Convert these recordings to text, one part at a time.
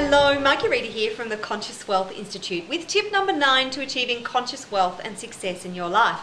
Hello, Marguerita here from the Conscious Wealth Institute with tip number nine to achieving conscious wealth and success in your life.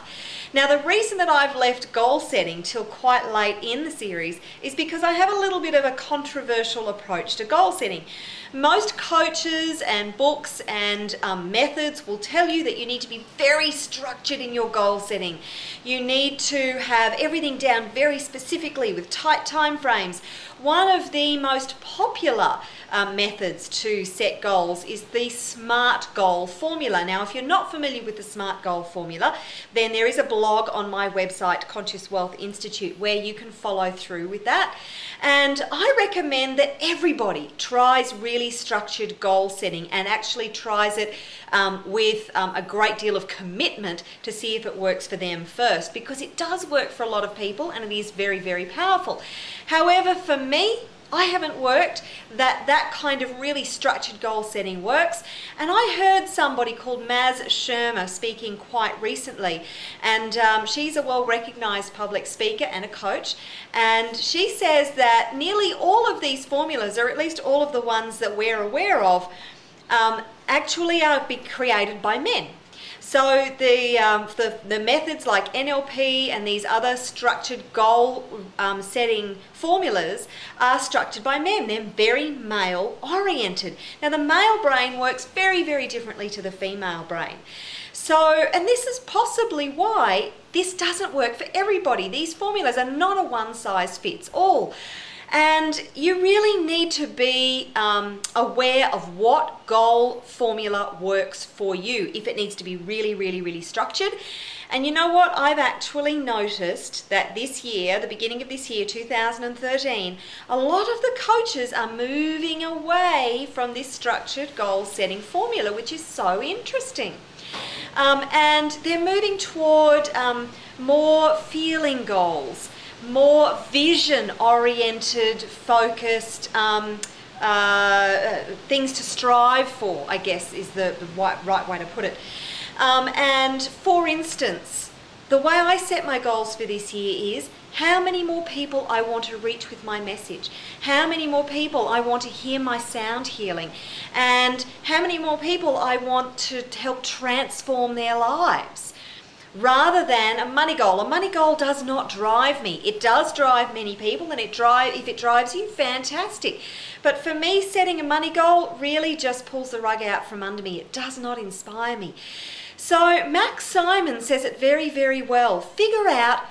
Now, the reason that I've left goal setting till quite late in the series is because I have a little bit of a controversial approach to goal setting. Most coaches and books and um, methods will tell you that you need to be very structured in your goal setting. You need to have everything down very specifically with tight time frames. One of the most popular um, methods to set goals is the SMART goal formula. Now, if you're not familiar with the SMART goal formula, then there is a blog on my website, Conscious Wealth Institute, where you can follow through with that. And I recommend that everybody tries really structured goal setting and actually tries it um, with um, a great deal of commitment to see if it works for them first because it does work for a lot of people and it is very, very powerful. However, for me, I haven't worked that that kind of really structured goal setting works. And I heard somebody called Maz Shermer speaking quite recently, and um, she's a well recognized public speaker and a coach. And she says that nearly all of these formulas, or at least all of the ones that we're aware of, um, actually are be created by men. So the, um, the, the, methods like NLP and these other structured goal um, setting formulas are structured by men. They're very male oriented. Now the male brain works very, very differently to the female brain. So, and this is possibly why this doesn't work for everybody. These formulas are not a one size fits all. And you really need to be um, aware of what goal formula works for you if it needs to be really, really, really structured. And you know what? I've actually noticed that this year, the beginning of this year, 2013, a lot of the coaches are moving away from this structured goal setting formula, which is so interesting. Um, and they're moving toward um, more feeling goals more vision oriented, focused, um, uh, things to strive for, I guess is the, the right, way to put it. Um, and for instance, the way I set my goals for this year is how many more people I want to reach with my message, how many more people I want to hear my sound healing, and how many more people I want to help transform their lives rather than a money goal. A money goal does not drive me. It does drive many people and it drive if it drives you, fantastic. But for me, setting a money goal really just pulls the rug out from under me. It does not inspire me. So Max Simon says it very, very well. Figure out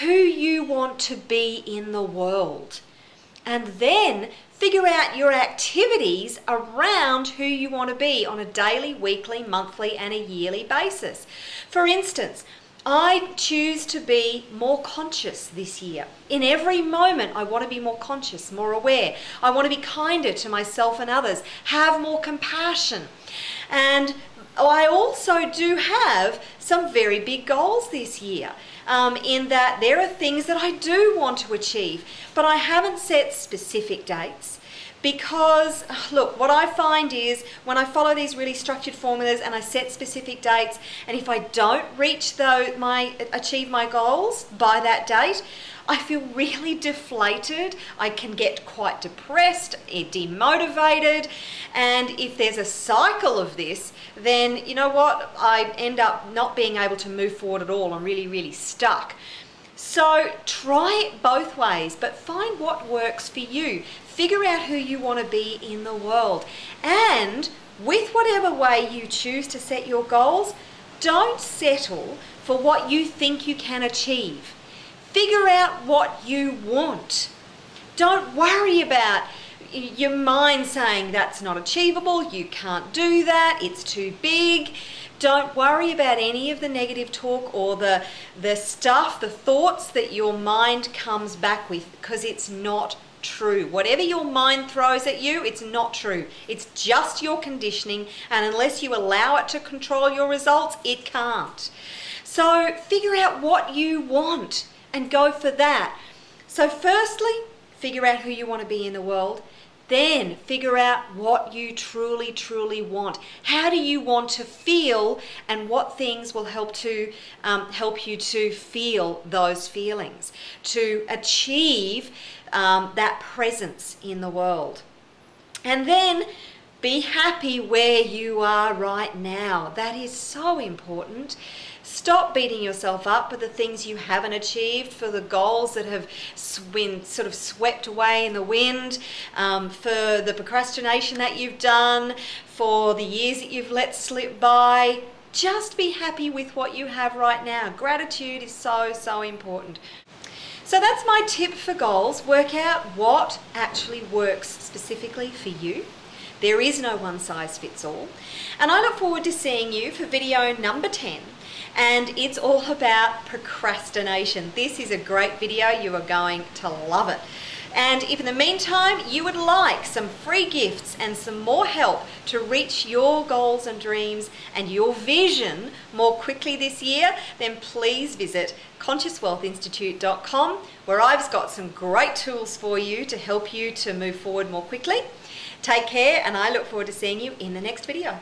who you want to be in the world. And then figure out your activities around who you want to be on a daily, weekly, monthly, and a yearly basis. For instance, I choose to be more conscious this year. In every moment, I want to be more conscious, more aware. I want to be kinder to myself and others, have more compassion. And I also do have some very big goals this year. Um, in that there are things that I do want to achieve, but I haven't set specific dates because look what I find is when I follow these really structured formulas and I set specific dates and if I don't reach though my achieve my goals by that date I feel really deflated. I can get quite depressed eh, demotivated. And if there's a cycle of this then you know what? I end up not being able to move forward at all. I'm really really stuck so try it both ways, but find what works for you. Figure out who you want to be in the world. And with whatever way you choose to set your goals, don't settle for what you think you can achieve. Figure out what you want. Don't worry about your mind saying that's not achievable, you can't do that, it's too big. Don't worry about any of the negative talk or the, the stuff, the thoughts that your mind comes back with because it's not true. Whatever your mind throws at you, it's not true. It's just your conditioning, and unless you allow it to control your results, it can't. So figure out what you want and go for that. So, firstly, figure out who you want to be in the world. Then figure out what you truly, truly want. How do you want to feel, and what things will help to um, help you to feel those feelings, to achieve um, that presence in the world. And then Be happy where you are right now. That is so important. Stop beating yourself up for the things you haven't achieved, for the goals that have been sort of swept away in the wind, um, for the procrastination that you've done, for the years that you've let slip by. Just be happy with what you have right now. Gratitude is so, so important. So that's my tip for goals. Work out what actually works specifically for you. There is no one size fits all. And I look forward to seeing you for video number 10 and it's all about procrastination. This is a great video. You are going to love it. And if in the meantime you would like some free gifts and some more help to reach your goals and dreams and your vision more quickly this year, then please visit consciouswealthinstitute.com where I've got some great tools for you to help you to move forward more quickly. Take care and I look forward to seeing you in the next video.